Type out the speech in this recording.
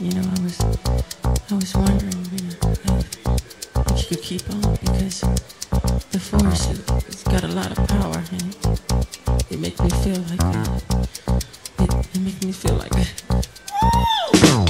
You know, I was, I was wondering, you uh, know, if, you could keep on because the force—it's got a lot of power and it, it makes me feel like, uh, it, it makes me feel like.